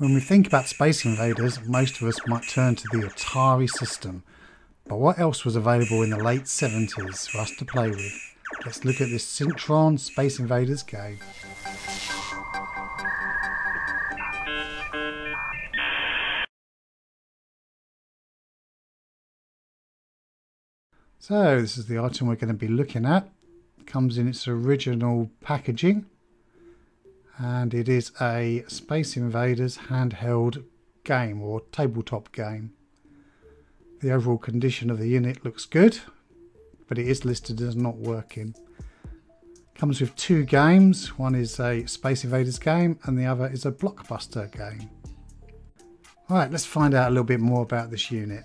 When we think about Space Invaders, most of us might turn to the Atari system. But what else was available in the late 70s for us to play with? Let's look at this Sintron Space Invaders game. So this is the item we're going to be looking at. It comes in its original packaging and it is a Space Invaders handheld game or tabletop game. The overall condition of the unit looks good, but it is listed as not working. Comes with two games, one is a Space Invaders game and the other is a blockbuster game. Alright, let's find out a little bit more about this unit.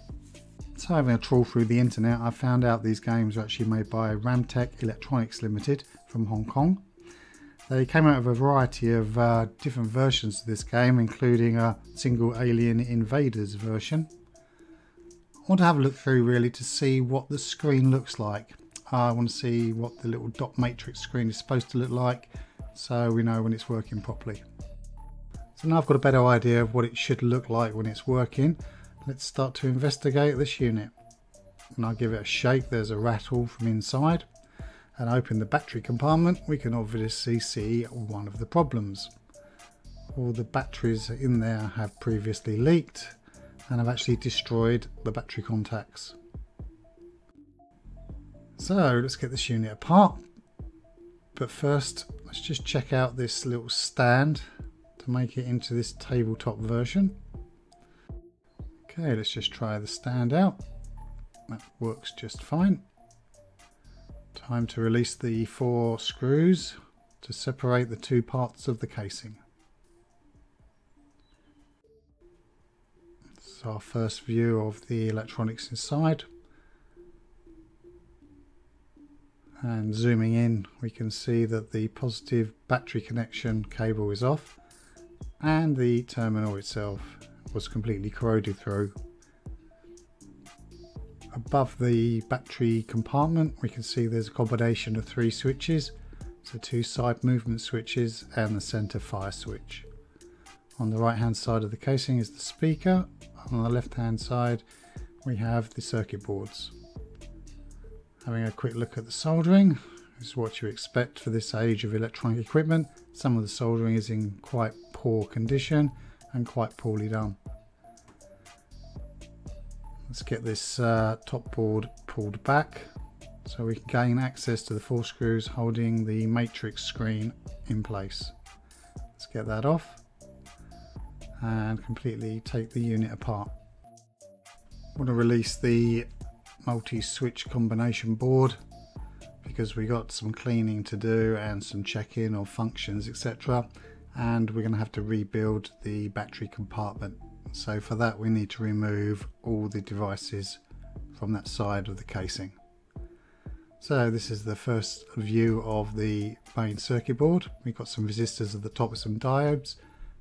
So having a trawl through the internet, I found out these games are actually made by Ramtex Electronics Limited from Hong Kong. They came out with a variety of uh, different versions of this game, including a single Alien Invaders version. I want to have a look through really to see what the screen looks like. I want to see what the little dot matrix screen is supposed to look like so we know when it's working properly. So now I've got a better idea of what it should look like when it's working. Let's start to investigate this unit. When I give it a shake there's a rattle from inside and open the battery compartment, we can obviously see one of the problems. All the batteries in there have previously leaked and have actually destroyed the battery contacts. So let's get this unit apart. But first, let's just check out this little stand to make it into this tabletop version. Okay, let's just try the stand out. That works just fine. Time to release the four screws to separate the two parts of the casing. So our first view of the electronics inside. And zooming in we can see that the positive battery connection cable is off and the terminal itself was completely corroded through above the battery compartment we can see there's a combination of three switches. So two side movement switches and the center fire switch. On the right hand side of the casing is the speaker. On the left hand side we have the circuit boards. Having a quick look at the soldering is what you expect for this age of electronic equipment. Some of the soldering is in quite poor condition and quite poorly done Let's get this uh, top board pulled back so we can gain access to the four screws holding the matrix screen in place. Let's get that off and completely take the unit apart. I want to release the multi-switch combination board because we got some cleaning to do and some checking or functions etc and we're going to have to rebuild the battery compartment so for that we need to remove all the devices from that side of the casing. So this is the first view of the main circuit board. We've got some resistors at the top with some diodes,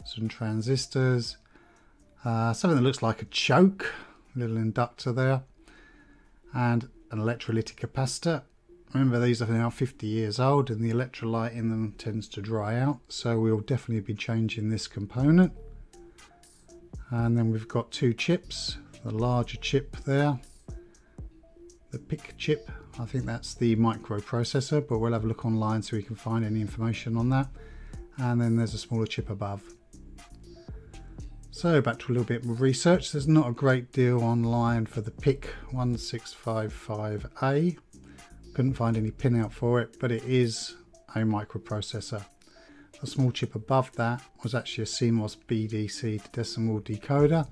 some transistors, uh, something that looks like a choke, a little inductor there, and an electrolytic capacitor. Remember these are now 50 years old and the electrolyte in them tends to dry out, so we'll definitely be changing this component and then we've got two chips the larger chip there. The PIC chip I think that's the microprocessor but we'll have a look online so we can find any information on that. And then there's a smaller chip above. So back to a little bit of research. There's not a great deal online for the PIC 1655A couldn't find any pinout for it but it is a microprocessor a small chip above that was actually a CMOS BDC decimal decoder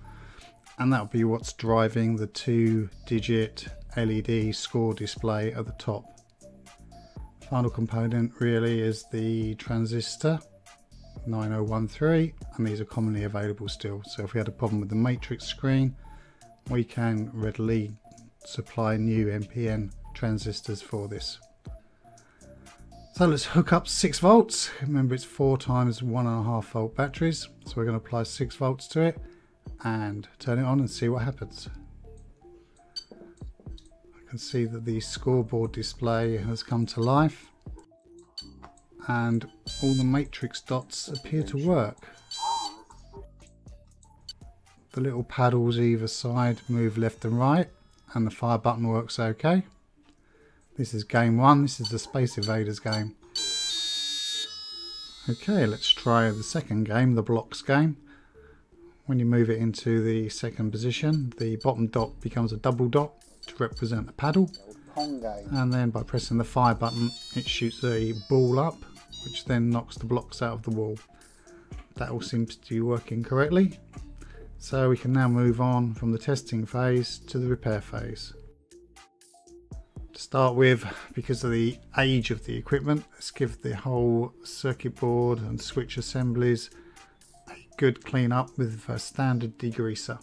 and that'll be what's driving the two digit LED score display at the top. Final component really is the transistor 9013 and these are commonly available still so if we had a problem with the matrix screen we can readily supply new NPN transistors for this. So let's hook up 6 volts. Remember it's 4 times 1.5 volt batteries. So we're going to apply 6 volts to it and turn it on and see what happens. I can see that the scoreboard display has come to life and all the matrix dots appear to work. the little paddles either side move left and right and the fire button works okay. This is game one, this is the Space Invaders game. Okay, let's try the second game, the blocks game. When you move it into the second position, the bottom dot becomes a double dot to represent the paddle. And then by pressing the fire button, it shoots a ball up, which then knocks the blocks out of the wall. That all seems to be working correctly. So we can now move on from the testing phase to the repair phase. Start with, because of the age of the equipment, let's give the whole circuit board and switch assemblies a good clean up with a standard degreaser.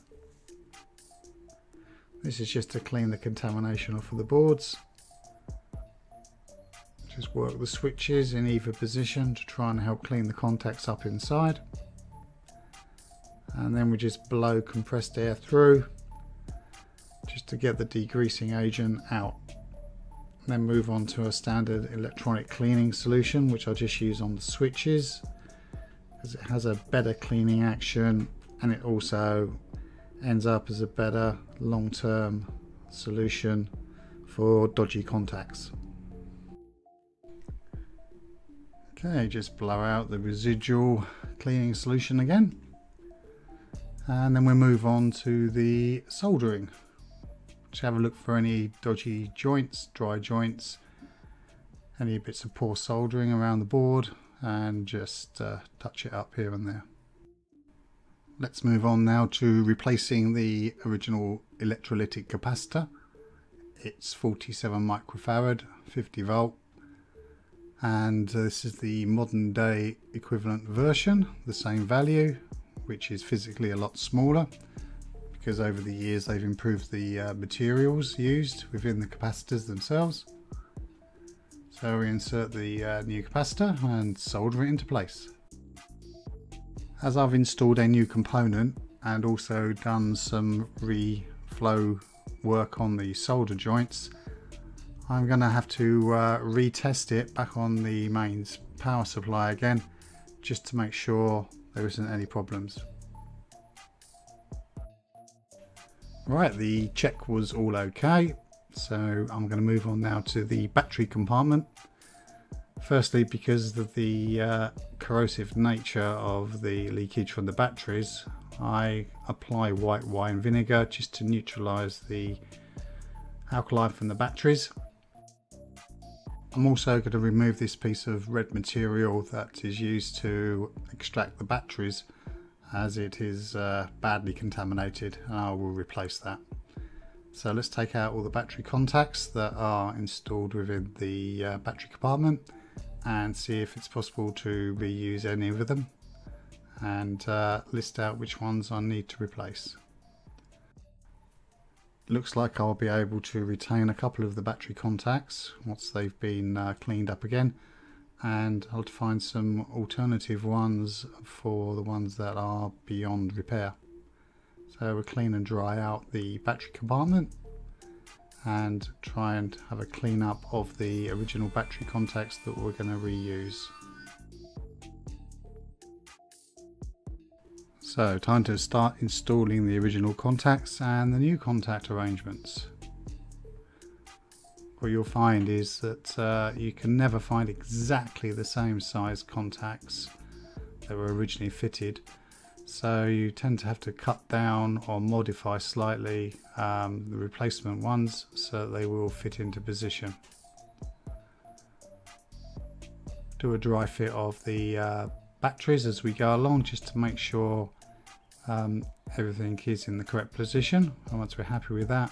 This is just to clean the contamination off of the boards. Just work the switches in either position to try and help clean the contacts up inside and then we just blow compressed air through just to get the degreasing agent out then move on to a standard electronic cleaning solution which I just use on the switches because it has a better cleaning action and it also ends up as a better long-term solution for dodgy contacts. Okay, just blow out the residual cleaning solution again and then we'll move on to the soldering just have a look for any dodgy joints dry joints any bits of poor soldering around the board and just uh, touch it up here and there. Let's move on now to replacing the original electrolytic capacitor. It's 47 microfarad 50 volt and this is the modern day equivalent version the same value which is physically a lot smaller because over the years they've improved the uh, materials used within the capacitors themselves. So we insert the uh, new capacitor and solder it into place. As I've installed a new component and also done some reflow work on the solder joints, I'm going to have to uh, retest it back on the mains power supply again just to make sure there isn't any problems. Right, the check was all okay, so I'm going to move on now to the battery compartment. Firstly, because of the uh, corrosive nature of the leakage from the batteries, I apply white wine vinegar just to neutralize the alkali from the batteries. I'm also going to remove this piece of red material that is used to extract the batteries as it is uh, badly contaminated and I will replace that. So let's take out all the battery contacts that are installed within the uh, battery compartment and see if it's possible to reuse any of them and uh, list out which ones I need to replace looks like I'll be able to retain a couple of the battery contacts once they've been uh, cleaned up again and I'll find some alternative ones for the ones that are beyond repair. So we'll clean and dry out the battery compartment and try and have a clean up of the original battery contacts that we're going to reuse. So time to start installing the original contacts and the new contact arrangements. What you'll find is that uh, you can never find exactly the same size contacts that were originally fitted. So you tend to have to cut down or modify slightly um, the replacement ones so that they will fit into position. Do a dry fit of the uh, batteries as we go along just to make sure um, everything is in the correct position and once we're happy with that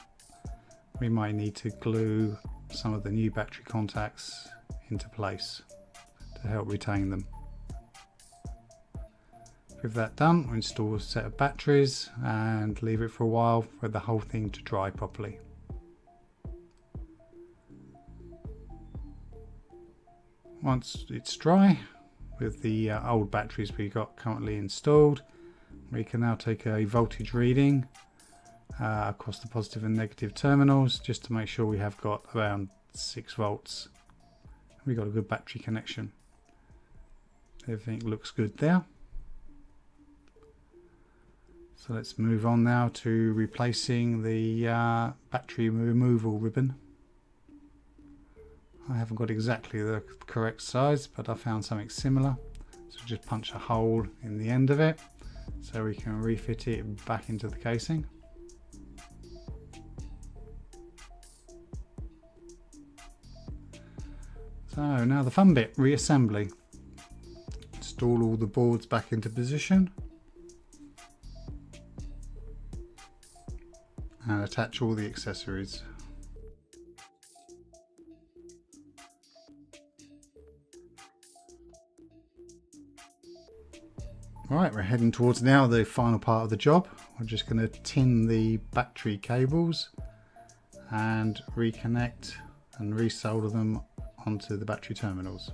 we might need to glue some of the new battery contacts into place to help retain them. With that done, install a set of batteries and leave it for a while for the whole thing to dry properly. Once it's dry, with the uh, old batteries we got currently installed, we can now take a voltage reading uh, across the positive and negative terminals just to make sure we have got around 6 volts. We got a good battery connection. Everything looks good there. So let's move on now to replacing the uh, battery removal ribbon. I haven't got exactly the correct size but I found something similar. So just punch a hole in the end of it so we can refit it back into the casing. So now the fun bit, reassembly. Install all the boards back into position. And attach all the accessories. Right, we're heading towards now the final part of the job. We're just going to tin the battery cables and reconnect and resolder them onto the battery terminals.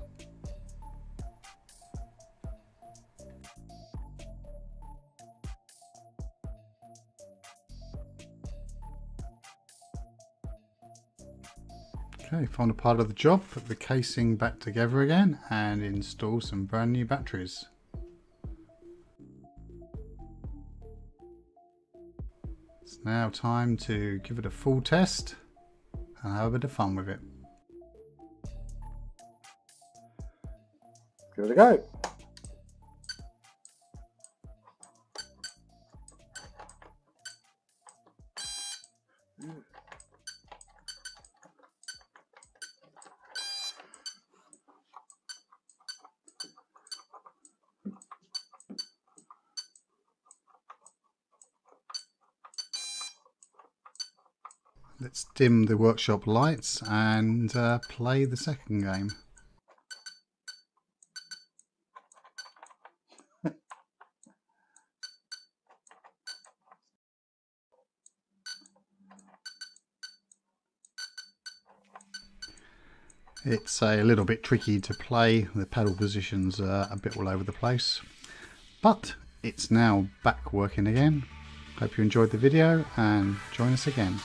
Okay, final part of the job, put the casing back together again and install some brand new batteries. It's now time to give it a full test and have a bit of fun with it. Give it a go. Let's dim the workshop lights and uh, play the second game. It's a little bit tricky to play, the pedal positions are a bit all over the place, but it's now back working again. Hope you enjoyed the video and join us again.